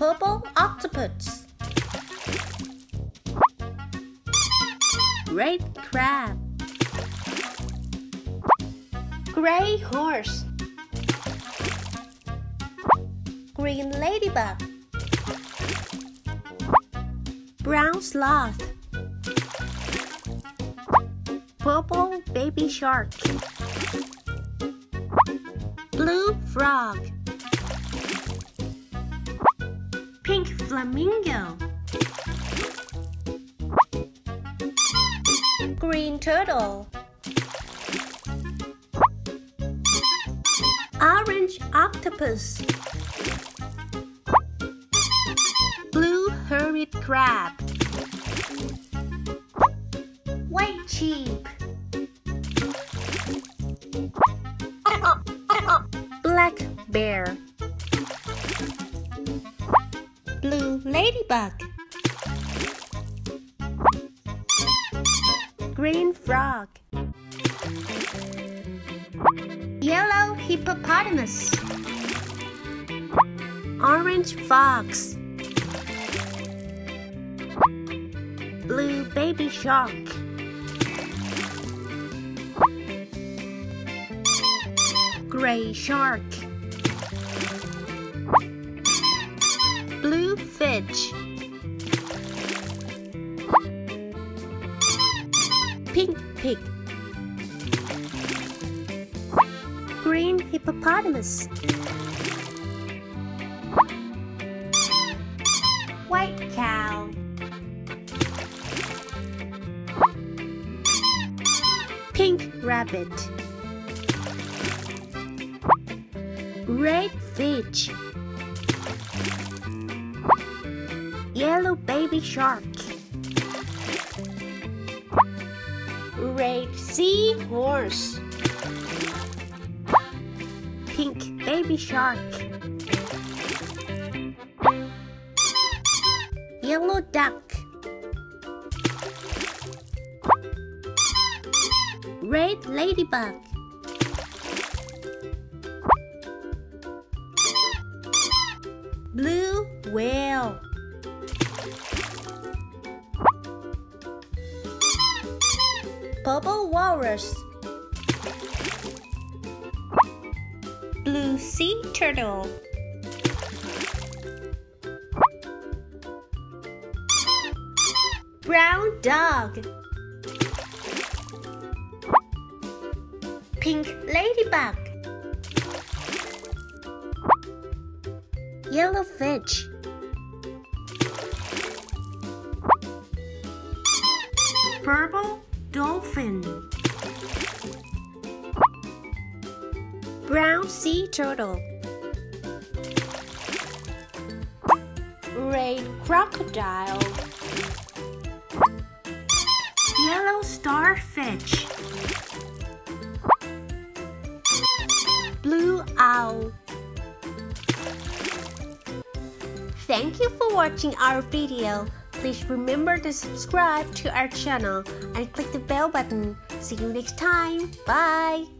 Purple octopus. Red crab. Gray horse. Green ladybug. Brown sloth. Purple baby shark. Blue frog. Pink flamingo. Green turtle. Orange octopus. Blue hermit crab. White sheep. Black bear. Blue ladybug. Green frog. Yellow hippopotamus. Orange fox. Blue baby shark. Gray shark. Pink pig. Green hippopotamus. White cow. Pink rabbit. Red fish. Baby shark. Red seahorse. Pink baby shark. Yellow duck. Red ladybug. Blue whale. Purple walrus. Blue sea turtle. Brown dog. Pink ladybug. Yellow fish. Purple dolphin. Brown sea turtle. Red crocodile. Yellow starfish. Blue owl. Thank you for watching our video. Please remember to subscribe to our channel and click the bell button. See you next time. Bye.